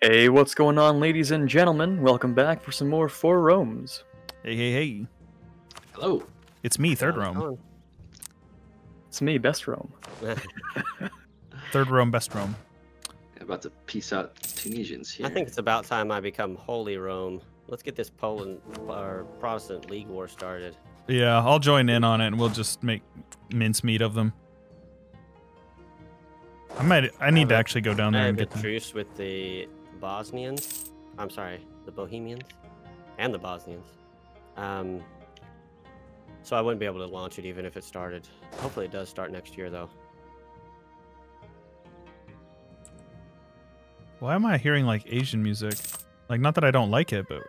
Hey, what's going on, ladies and gentlemen? Welcome back for some more Four Romes. Hey, hey, hey. Hello. It's me, third How's Rome. going? It's me, Best Rome. Third Rome, best Rome. About to peace out Tunisians here. I think it's about time I become Holy Rome. Let's get this Poland or Protestant League war started. Yeah, I'll join in on it and we'll just make mincemeat of them. I might. I need to actually go down I there have and a get them. truce with the Bosnians. I'm sorry, the Bohemians and the Bosnians. Um, so I wouldn't be able to launch it even if it started. Hopefully, it does start next year, though. Why am I hearing like Asian music? Like, not that I don't like it, but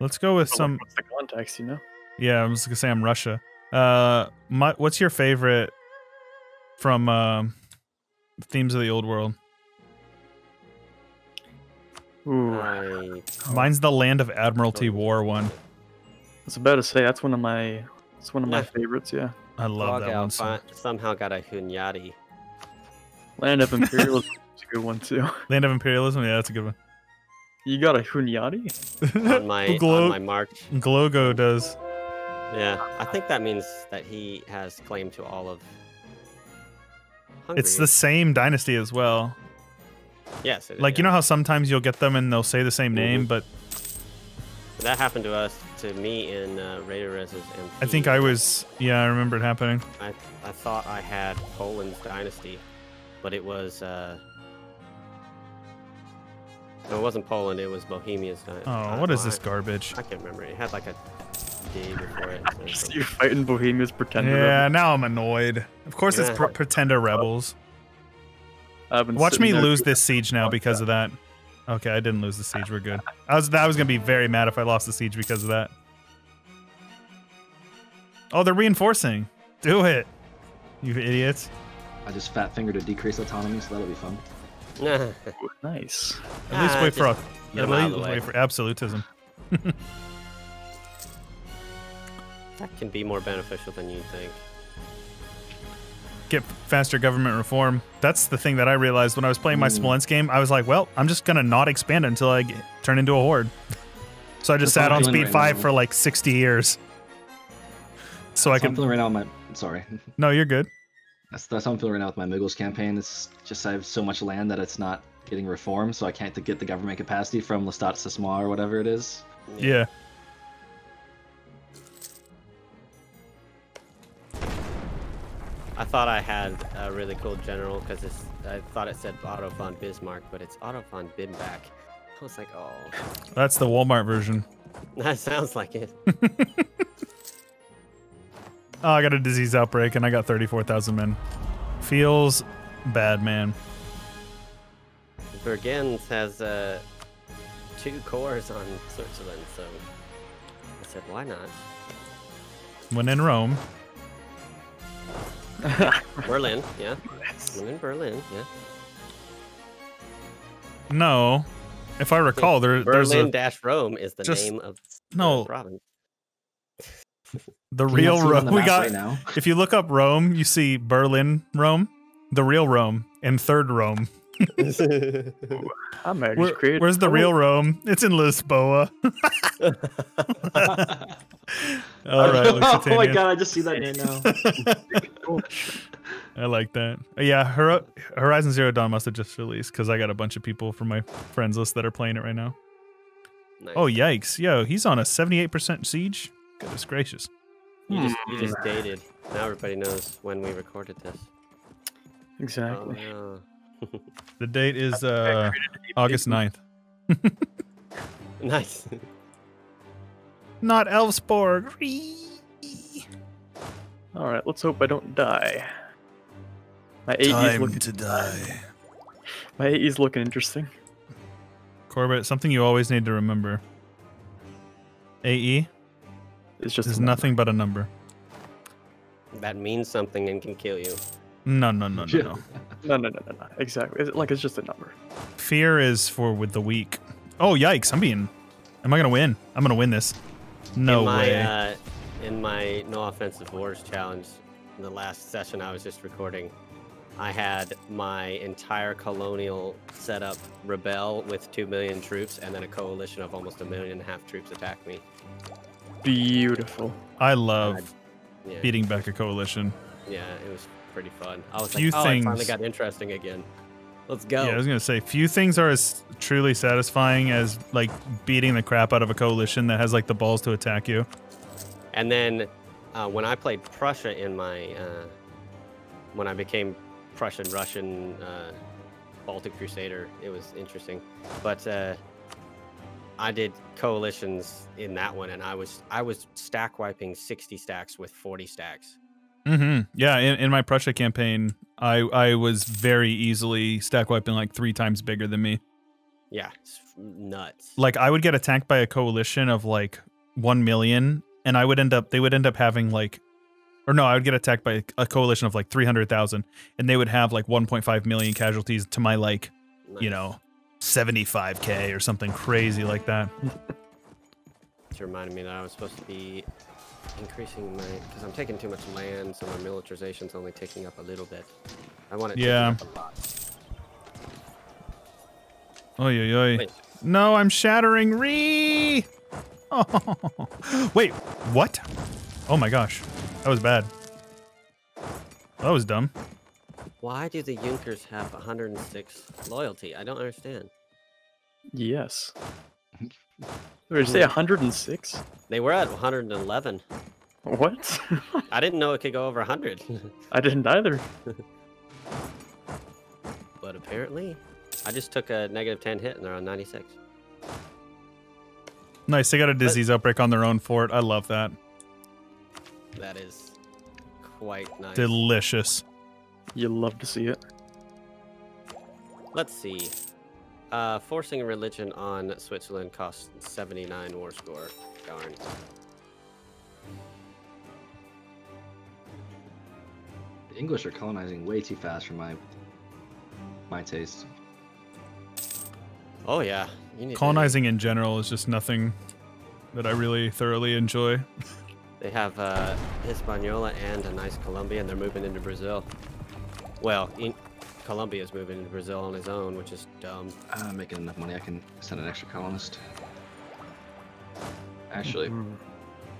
let's go with Oh, some. What's the context, you know? Yeah, I was gonna say I'm Russia. Uh, my, what's your favorite from um themes of the old world? Ooh, I, Mine's the Land of Admiralty War one. I was about to say that's one of my. It's one of my favorites. Yeah, I love that one. So. somehow got a Hunyadi. Land of Imperialism is a good one too. Land of Imperialism. Yeah, that's a good one. You got a Hunyadi? on my Glo- on my march. Glogo does. Yeah, I think that means that he has claim to all of. Hungary. It's the same dynasty as well. Yes. it- Like you know how sometimes you'll get them and they'll say the same name, Mhm. but that happened to us to me in uh, Raider Rez's MP. I think I was. Yeah, I remember it happening. I I thought I had Poland's dynasty, but it was. Uh, no, it wasn't Poland. It was Bohemia's dynasty. Oh, what is this garbage? I can't remember. It had like a D before it. so Just something. you fighting Bohemia's pretender. Yeah, now I'm annoyed. Of course, it's Yeah. pr- pretender rebels. I've been Watch me there lose this siege now because of that. Okay, I didn't lose the siege. We're good. I was I was gonna be very mad if I lost the siege because of that. Oh, they're reinforcing. Do it, you idiots. I just fat fingered to decrease autonomy, so that'll be fun. Ooh, Nice. At least Ah, wait for just a- get at 'em out of least wait for absolutism. That can be more beneficial than you think. Faster government reform. That's the thing that I realized when I was playing my Mm. Smolensk game. I was like, well, I'm just gonna not expand until I get, turn into a horde. So I just That's sat on speed right five now. for like 60 years. So I That's I'm can. feeling right now. with My sorry. No, you're good. That's that's how I'm feeling right now with my Mughals campaign. It's just I have so much land that it's not getting reformed, so I can't get the government capacity from Lestat Sisma or whatever it is. Yeah. Thought I had a really cool general because I thought it said Otto von Bismarck, but it's Otto von Bimbach. I was like, oh, That's the Walmart version. that sounds like it. Oh, I got a disease outbreak and I got 34,000 men. Feels bad, man. Bergens has uh, two cores on Switzerland, so I said, why not? When in Rome. Berlin, yeah. I'm in Berlin, yeah. No. If I recall, there, there's Berlin a, dash Rome is the just- name of the no. province. the real not see it on Rome. We got. right now. If you look up Rome, you see Berlin, Rome, the real Rome, and third Rome. I'm actually Where- where's the Oh, real Rome? It's in Lisboa. All right, oh my god, I just see that name now. I like that. Yeah, Hor- Horizon Zero Dawn must have just released because I got a bunch of people from my friends list that are playing it right now. Nice. Oh yikes! Yo, he's on a seventy-eight percent siege. Goodness gracious! You just you Hmm. just dated. Now everybody knows when we recorded this. Exactly. Oh, The date is uh August 9th. nice. Not Elfsborg. All right, let's hope I don't die. My AE's looking. to die. My AE's looking interesting. Quarbit, something you always need to remember. AE It's just is a number. nothing but a number. That means something and can kill you. No, no, no, no, no. No, no, no, no, no. Exactly. It's, like it's just a number. Fear is for with the weak. Oh yikes! I'm being. Am I gonna win? I'm gonna win this. No in my, way. Uh, in my no offensive wars challenge, in the last session I was just recording, I had my entire colonial setup rebel with two million troops, and then a coalition of almost a million and a half troops attack me. Beautiful. I love Yeah, beating back a coalition. yeah, it was pretty fun. I was Few like, oh, it finally got interesting again. Let's go. Yeah, I was gonna say few things are as truly satisfying as like beating the crap out of a coalition that has like the balls to attack you. And then uh, when I played Prussia in my, uh, when I became Prussian Russian uh, Baltic Crusader, it was interesting. But uh, I did coalitions in that one, and I was I was stack wiping sixty stacks with forty stacks. Mm-hmm. Yeah, in, in my Prussia campaign, I I was very easily stack wiping like three times bigger than me. Yeah, it's nuts. Like I would get attacked by a coalition of like one million, and I would end up they would end up having like, or no, I would get attacked by a coalition of like three hundred thousand, and they would have like one point five million casualties to my like you know seventy five k or something crazy like that. It reminded me that I was supposed to be increasing my because I'm taking too much land, so my militarization's only taking up a little bit. I want it Yeah. taking up a lot. Oy oy oy. No, I'm shattering re. Oh, wait, what? Oh my gosh, that was bad. That was dumb. Why do the Junkers have 106 loyalty? I don't understand. Yes. Did you say hmm. 106? They were at 111. What? I didn't know it could go over 100, I didn't either. but apparently, I just took a negative 10 hit and they're on 96. Nice, they got a disease outbreak on their own fort. I love that. That is quite nice. Delicious. You love to see it. Let's see. Uh, forcing religion on Switzerland costs 79 war score. Darn. The English are colonizing way too fast for my my taste. Oh yeah, you need to- Colonizing in general is just nothing that I really thoroughly enjoy. They have uh, Hispaniola and a nice Colombia, and they're moving into Brazil. Well, in, is moving into Brazil on his own, which is dumb. I'm making enough money. I can send an extra colonist. Actually, Mm.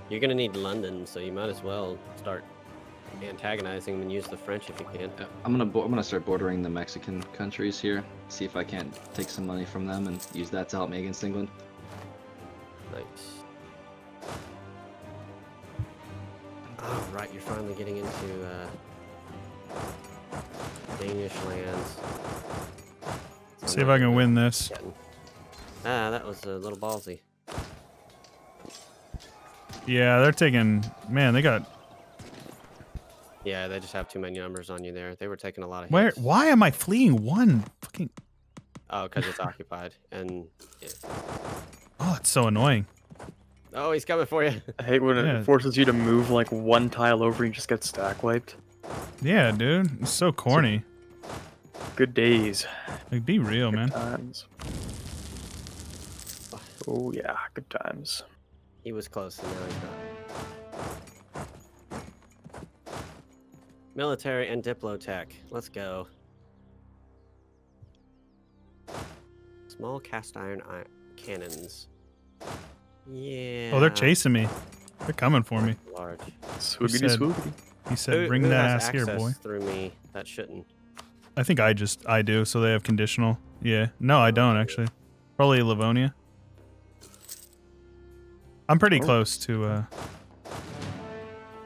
You're gonna need London, so you might as well start antagonizing them and use the French if you can. I'm gonna I'm gonna start bordering the Mexican countries here. See if I can't take some money from them and use that to help me against England. Nice. All right, you're finally getting into uh, Danish lands. So See if I can win this. Ah, that was a little ballsy. Yeah, they're taking. Man, they got. Yeah, they just have too many numbers on you there. They were taking a lot of Where? hits. Why am I fleeing one? Fucking. Oh, because it's occupied. And yeah. Oh, it's so annoying. oh, he's coming for you. I hate when Yeah. it forces you to move like one tile over and you just get stack wiped. Yeah, dude, it's so corny. Good days. Like, be real, Good man. times. Oh yeah, good times. He was close, and now he's not. Military and Diplotech. Let's go. Small cast iron i- cannons. Yeah. Oh, they're chasing me. They're coming for me. Large. Swoogity said- swoogity. He said, Who- "Bring who that ass here, boy." Through me, that shouldn't. I think I just I do, so they have conditional. Yeah. No, I don't actually. Probably Livonia. I'm pretty Oh. close to uh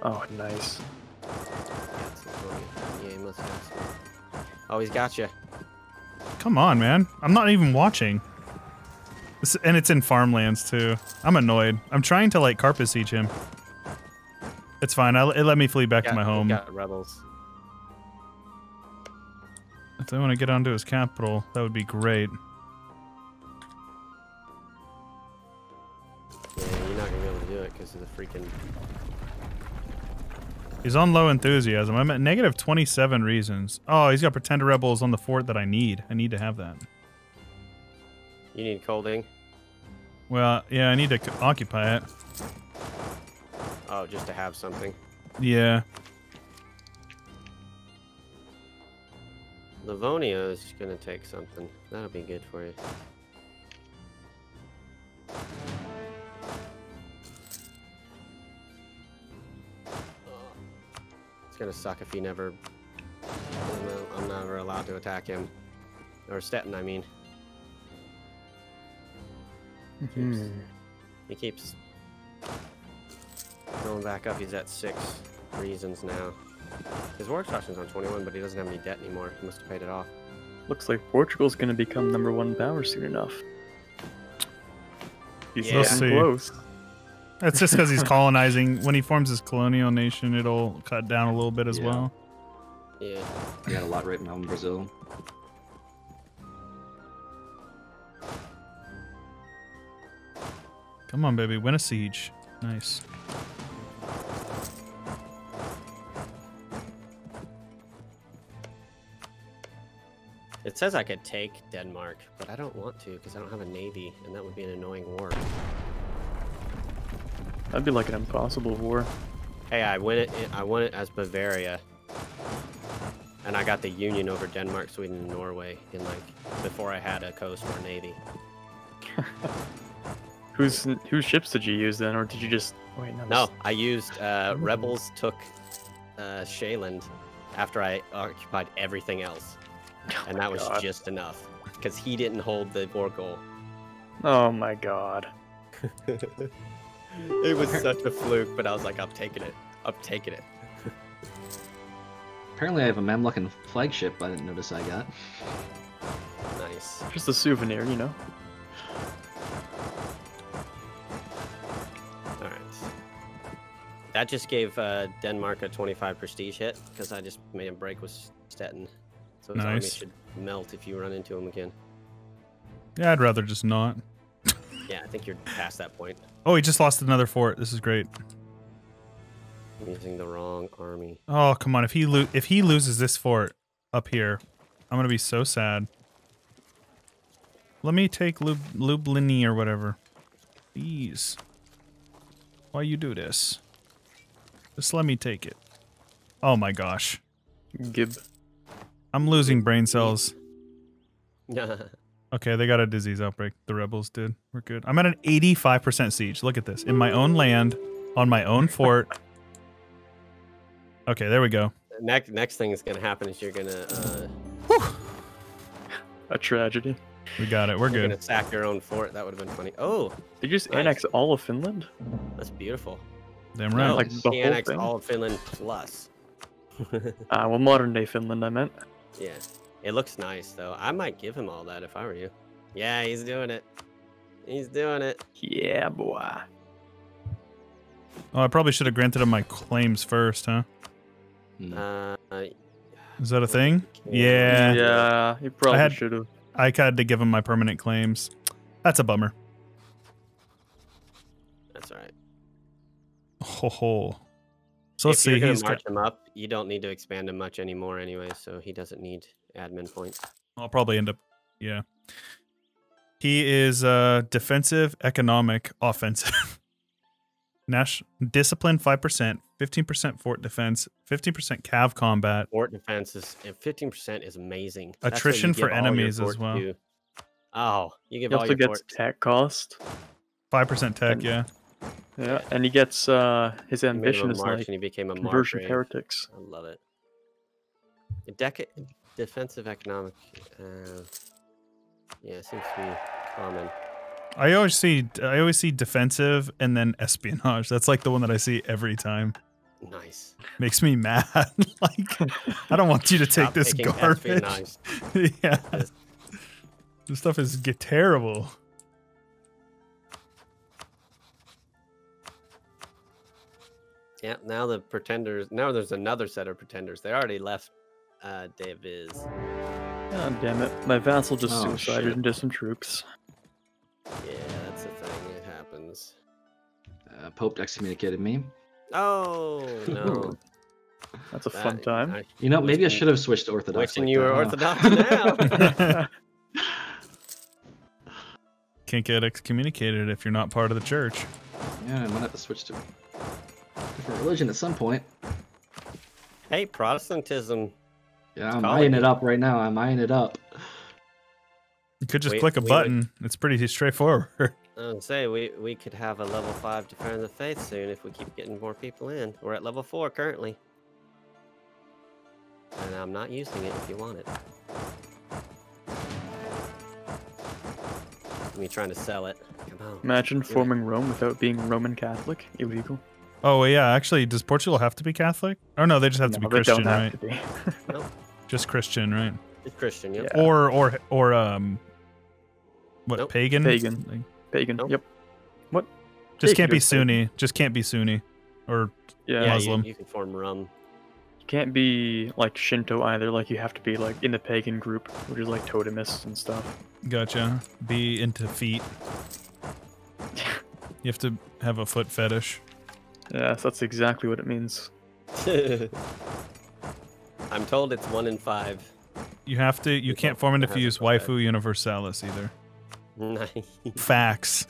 Oh, nice. That's Yeah, he must have. Oh, he's got you. Come on, man. I'm not even watching. This, and it's in farmlands too. I'm annoyed. I'm trying to like carpet siege him. It's fine. I, it let me flee back to my home. Got rebels. They want to get onto his capital, that would be great. Yeah, you're not gonna be able to do it because of the freaking. He's on low enthusiasm. I'm at negative 27 reasons. Oh, he's got pretender rebels on the fort that I need. I need to have that. You need colding. Well, yeah, I need to occupy it. Oh, just to have something. Yeah. Livonia is gonna take something. That'll be good for you. It's gonna suck if he never. I'm never allowed to attack him, or Stettin. I mean, Hmm. he keeps going back up. He's at six reasons now. His war extraction's on 21, but he doesn't have any debt anymore. He must have paid it off. Looks like Portugal's gonna become number one power soon enough. He's Yeah. We'll see. close. That's just because he's colonizing. When he forms his colonial nation, it'll cut down a little bit as Yeah. well. Yeah. We got a lot right now in Brazil. Come on, baby, win a siege. Nice. It says I could take Denmark, but I don't want to because I don't have a navy, and that would be an annoying war. That'd be like an impossible war. Hey, I win it. I won it as Bavaria, and I got the Union over Denmark, Sweden, and Norway in like before I had a coast or a navy. Whose whose ships did you use then, or did you just wait? No, No, I used uh, rebels took uh, Shaland after I occupied everything else, and that was God. just enough because he didn't hold the war goal. Oh my god. It was such a fluke, but I was like, I'm taking it. I'm taking it. Apparently, I have a Mamlukan flagship I didn't notice I got. Nice. Just a souvenir, you know. All right. That just gave uh, Denmark a 25 prestige hit because I just made him break with Stettin. So his army should melt if you run into him again. Yeah, I'd rather just not. Yeah, I think you're past that point. Oh, he just lost another fort. This is great. I'm using the wrong army. Oh, come on. If he lo- if he loses this fort up here, I'm gonna be so sad. Let me take Lub- Lublini or whatever. Please. Why you do this? Just let me take it. Oh my gosh. Gib. I'm losing brain cells. Okay, they got a disease outbreak. The rebels did. We're good. I'm at an 85% siege. Look at this. In my own land, on my own fort. Okay, there we go. next next thing that's gonna happen is you're gonna uh, A tragedy. We got it. We're you're good. gonna sack your own fort. That would have been funny. Oh, Did you just Nice. annex all of Finland? that's beautiful. Damn No, right. like the he whole annexed thing? all of Finland plus. Ah, well, modern day Finland, I meant. Yeah, it looks nice though. I might give him all that if I were you. Yeah, he's doing it. He's doing it. Yeah, boy. Oh, I probably should have granted him my claims first, huh? Hmm. Uh, Is that a thing? Yeah. Yeah. Yeah, you probably had- should have. I had to give him my permanent claims. That's a bummer. that's all right. Ho ho. So let's if you're see. gonna He's march got, him up, you don't need to expand him much anymore anyway, so he doesn't need admin points. I'll probably end up. Yeah. He is uh defensive, economic, offensive. Nash discipline five percent, fifteen percent fort defense, fifteen percent cav combat. Fort defense is fifteen percent is amazing. That's what you Attrition for give all your enemies as well. to. Oh, you give He all also your gets fort. tech cost. Five percent tech, yeah. Yeah, and he gets uh his you made him ambition is like and he became a conversion margrave. heretics. I love it. A dec- defensive economic. Uh, yeah, seems to be common. I always see I always see defensive and then espionage. That's like the one that I see every time. Nice. Makes me mad. like I don't want you to take Stop this taking garbage. yeah. This stuff is get terrible. Yeah, now the pretenders. Now there's another set of pretenders. They already left uh, Daviz. God damn it. My vassal just Oh, suicided shit. into some troops. Yeah, that's the thing. It happens. Uh, Pope excommunicated me. Oh no! That's a fun time. I- You know, maybe I should have switched to Orthodox. Wishing like you that, were? Orthodox now. Can't get excommunicated if you're not part of the church. Yeah, I might have to switch to different religion at some point. hey, Protestantism Yeah, I'm Calling eyeing it. it up right now. I'm eyeing it up. You could just We- click a we would- button. It's pretty straightforward. I would say we we could have a level five Defender of the Faith soon if we keep getting more people in. We're at level four currently, and I'm not using it. If you want it, me trying to sell it. Come on. Imagine do it. forming Rome without being Roman Catholic. Illegal. Oh yeah, actually, does Portugal have to be Catholic? Oh no, they just have to be they Christian, don't right? have to be. Just Christian, right? It's Christian. Yep. Yeah. Or or or um, what Nope. pagan? Pagan. Like, Pagan. Nope. Yep. What? Just you can't be do pagan. Sunni. Just can't be Sunni. Or Yeah. Yeah, you, Muslim. you can form rum. You can't be like Shinto either. Like you have to be like in the pagan group, which is like totemists and stuff. gotcha. Be into feet. You have to have a foot fetish. Yes, that's exactly what it means. I'm told it's one in five. You have to. You can't form it if you use foot waifu universalis either. Nice. Facts.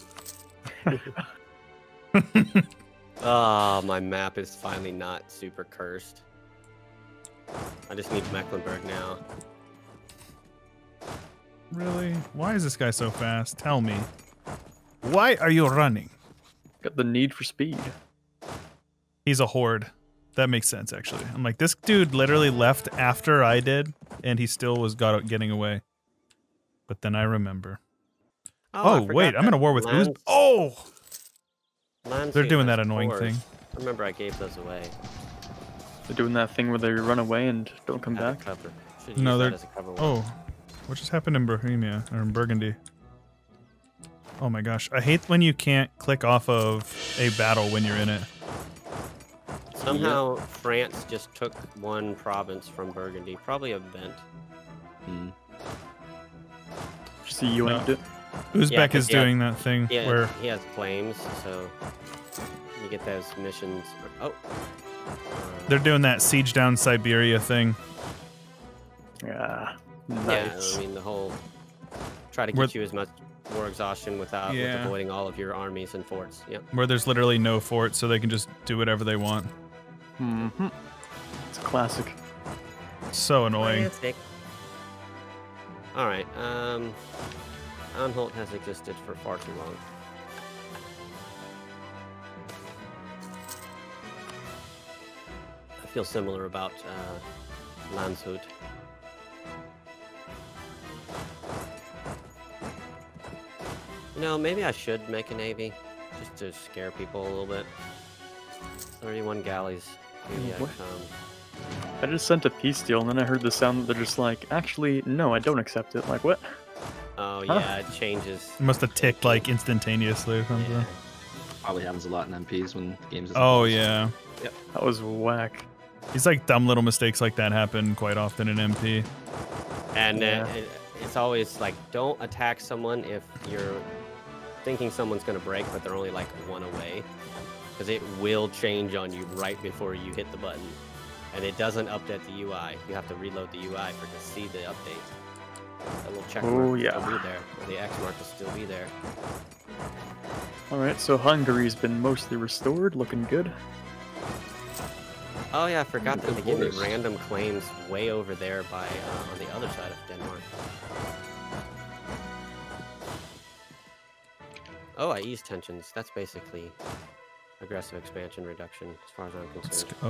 Oh, my map is finally not super cursed. I just need Mecklenburg now. Really? Why is this guy so fast? Tell me. Why are you running? Got the need for speed. He's a horde. That makes sense, actually. I'm like, this dude literally left after I did, and he still was got getting away. But then I remember. Oh, I Oh, forgot wait, I'm in gonna war with Uz. Oh, Landscape they're doing that annoying fours. thing. I remember I gave those away. They're doing that thing where they run away and don't come as back. cover. No, they're- cover. Oh, what just happened in Bohemia or in Burgundy? Oh my gosh, I hate when you can't click off of a battle when you're in it. Somehow France just took one province from Burgundy. Probably a vent. Hmm. See you No. and it. Uzbek 'cause is he had- doing that thing Yeah, where he has claims, so you get those missions. Oh, uh, they're doing that siege down Siberia thing. Yeah. yeah. I mean the whole try to Where- get you as much war exhaustion without Yeah. with avoiding all of your armies and forts. Yep. where there's literally no fort, so they can just do whatever they want. Hmm It's a classic. So annoying. Classic. All right. Um, Anhalt has existed for far too long. I feel similar about uh, Landshut. You know, maybe I should make a navy just to scare people a little bit. 31 galleys. Maybe I What? come. I just sent a peace deal and then I heard the sound that they're just like, actually, no, I don't accept it. Like, what? Oh Huh. yeah, it changes. It must have ticked like instantaneously or something. Yeah. Probably happens a lot in MPs when games. Oh yeah. Yep. That was whack. These like dumb little mistakes like that happen quite often in MP. And Yeah. uh, it, it's always like, don't attack someone if you're thinking someone's gonna break, but they're only like one away, because it will change on you right before you hit the button, and it doesn't update the UI. You have to reload the UI for to see the update. That little check mark Oh, will yeah. still be there, the X mark will still be there. Alright, so Hungary's been mostly restored, looking good. Oh yeah, I forgot that Good they give me random claims way over there by uh, on the other side of Denmark. Oh, I ease tensions. That's basically aggressive expansion reduction, as far as I'm concerned. Let's concerned.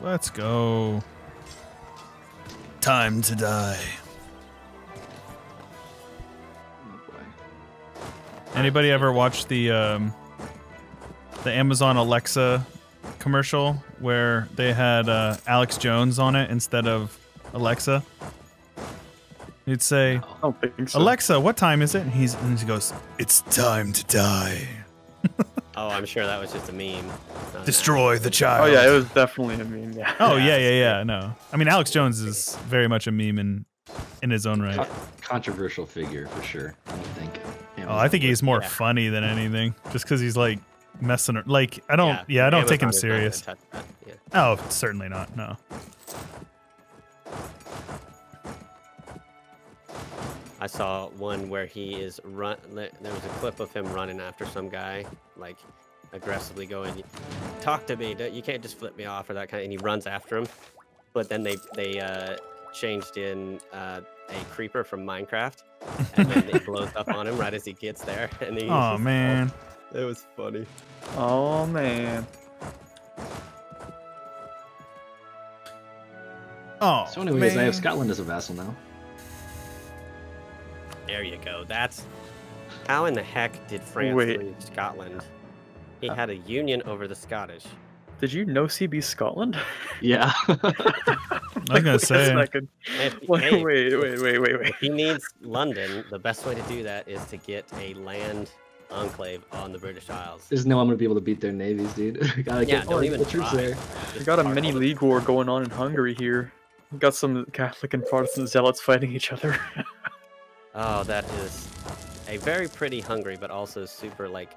go. Let's go. Time to die. Oh, boy. Anybody ever watch the um, the Amazon Alexa commercial where they had uh, Alex Jones on it instead of Alexa? You'd say, I don't think so. Alexa, what time is it? And he's and he goes, It's time to die. Oh, I'm sure that was just a meme. not an Destroy the child. Oh yeah, it was definitely a meme, yeah. Oh Yeah, yeah, yeah. No, I mean Alex Jones is very much a meme in in his own right. Con- controversial figure for sure. I don't think. Oh, I think he's more Yeah. funny than anything, just because he's like messing. ar- Like I don't, Yeah, yeah, I don't take him Amazon is not gonna serious. touch yeah. Oh, certainly not. No. I saw one where he is run. There was a clip of him running after some guy, like aggressively going, "Talk to me! You can't just flip me off or that kind." And he runs after him, but then they they uh, changed in uh, a creeper from Minecraft, and then it blows up on him right as he gets there. And he Oh man. it was funny. Oh man. Oh. So, anyways, I have Scotland as a vassal now. There you go. That's how in the heck did France Wait. leave Scotland? He uh, had a union over the Scottish. Did you know CB Scotland? Yeah. I was gonna say. If, Wait, hey, wait, wait, wait, wait, wait. if he needs London, the best way to do that is to get a land enclave on the British Isles. There's no one gonna be able to beat their navies, dude. Gotta Yeah, get don't the even troops there. We got a mini league war going on in Hungary here. We got some Catholic and Protestant zealots fighting each other. Oh, that is a very pretty Hungary, but also super like.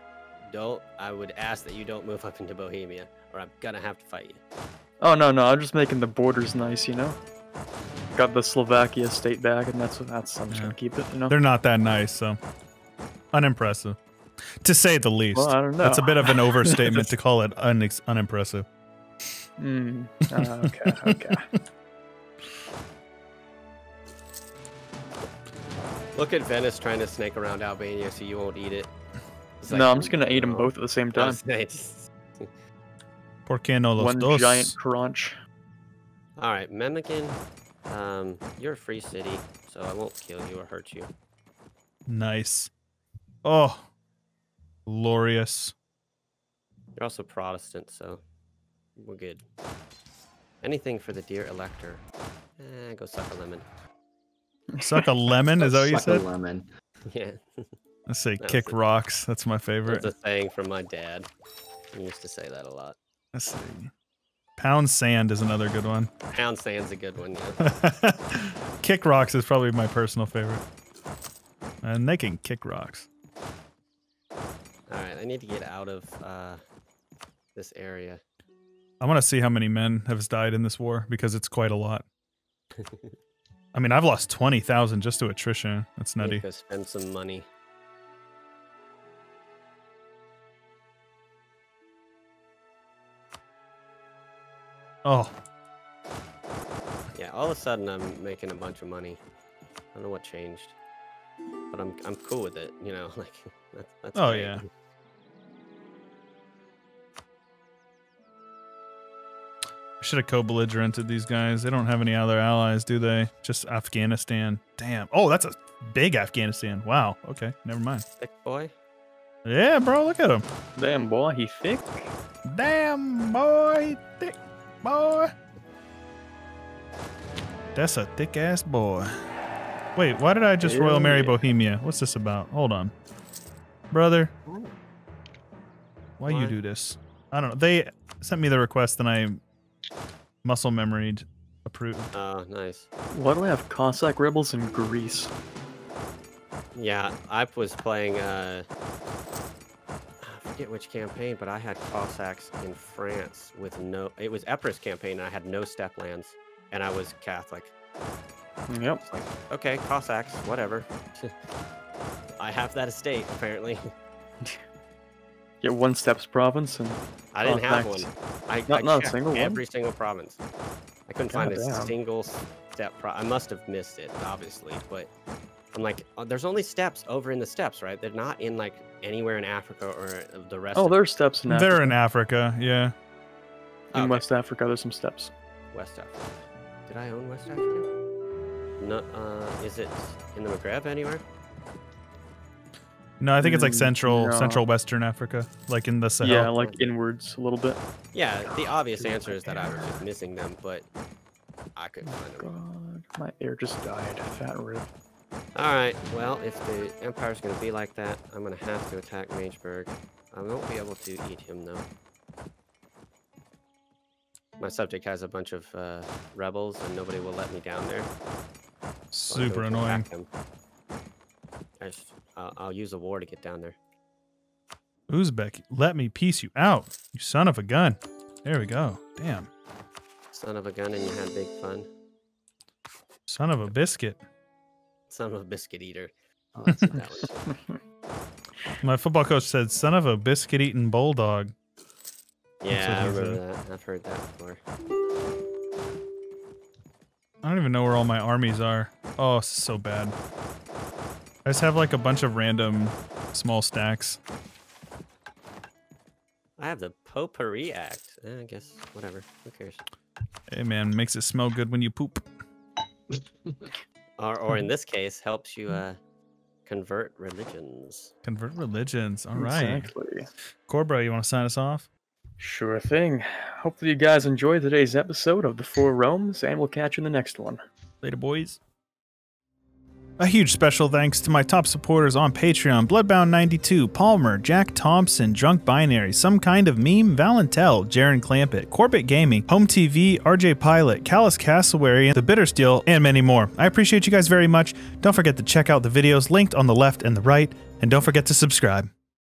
Don't. I would ask that you don't move up into Bohemia, or I'm gonna have to fight you. oh no, no, I'm just making the borders nice, you know. Got the Slovakia state back, and that's what that's. I'm just Yeah. gonna keep it, you know. They're not that nice, so unimpressive, to say the least. Well, I don't know. That's a bit of an overstatement to call it unex- unimpressive. Mm, uh, okay, okay. Look at Venice trying to snake around Albania so you won't eat it. It's no, like, I'm just gonna eat them both at the same time. Nice. saying, just- Por qué no los One dos? giant crunch. All right, Memican, um, you're a free city, so I won't kill you or hurt you. Nice. Oh, glorious. You're also Protestant, so we're good. Anything for the dear elector. Eh, go suck a lemon. Suck a lemon? Is that what you Suck a said? lemon. Yeah, Let's say That kick was rocks. That's my favorite. that's a saying from my dad. He used to say that a lot. Let's see. Pound sand is another good one. Pound sand's a good one, yeah. kick rocks is probably my personal favorite. And they can kick rocks. All right, I need to get out of uh, this area. I want to see how many men have died in this war because it's quite a lot. I mean, I've lost 20,000 just to attrition. That's nutty. Go spend some money. Oh, Yeah, all of a sudden I'm making a bunch of money. I don't know what changed, but I'm I'm cool with it. You know, like that's that's. Oh, great. yeah. Should have co-belligerented these guys. They don't have any other allies, do they? Just Afghanistan. Damn. Oh, that's a big Afghanistan. Wow. Okay, never mind. Thick boy. Yeah, bro, look at him. Damn boy, he thick. Damn, boy. Thick boy. That's a thick ass boy. Wait, why did I just Royal Marry Yeah. Bohemia? What's this about? Hold on. Brother, why you do this? I don't know. They sent me the request and I muscle memoried approved. Oh, nice. Why do I have Cossack rebels in Greece? Yeah, I was playing. uh I forget which campaign, but I had Cossacks in France with no. It was Epirus campaign, and I had no steppe lands, and I was Catholic. Yep. It's like, okay, Cossacks, whatever. I have that estate apparently. Get one steppes province and I didn't have Cossacks. one. I, Not- I not a checked single one? every single province. I couldn't find a Goddamn. single steppe. Pro- I must have missed it, obviously, but I'm like, uh, there's only steppes over in the steppes, right? They're not in like anywhere in Africa or the rest. oh, of there's steppes in They're in Africa, yeah. in Okay. West Africa. There's some steppes. West Africa. Did I own West Africa? No. Uh, is it in the Maghreb anywhere? No, I think it's like Mm, central, no. central Western Africa, like in the Sahel. Yeah, like inwards a little bit. Yeah. The obvious answer is that I was just missing them, but I couldn't find them. God, my air just died. Fat rip. All right. Well, if the Empire's going to be like that, I'm going to have to attack Magdeburg. I won't be able to eat him though. My subject has a bunch of uh, rebels, and nobody will let me down there. Super going to annoying. I just, I'll, I'll use a war to get down there. Uzbek, let me piece you out, you son of a gun. There we go. Damn. Son of a gun, and you had big fun. Son of a biscuit. Son of a biscuit eater. Oh, that's That was, My football coach said, son of a biscuit eating bulldog. yeah, I what he remember that. I've heard that before. I don't even know where all my armies are. Oh, so bad. I just have like a bunch of random small stacks. I have the Potpourri Act. Eh, I guess, whatever. Who cares? Hey man, makes it smell good when you poop. Or, or in this case, helps you uh, convert religions. Convert religions. All right. Exactly. Quarbit, you want to sign us off? Sure thing. Hopefully you guys enjoyed today's episode of The Four Romes, and we'll catch you in the next one. Later, boys. A huge special thanks to my top supporters on Patreon Bloodbound92, Palmer, Jack Thompson, Drunk Binary, Some Kind of Meme, Valentel, Jaren Clampett, Quarbit Gaming, Home TV, RJ Pilot, Callus Cassowary, The Bitter Steel, and many more. I appreciate you guys very much. Don't forget to check out the videos linked on the left and the right, and don't forget to subscribe.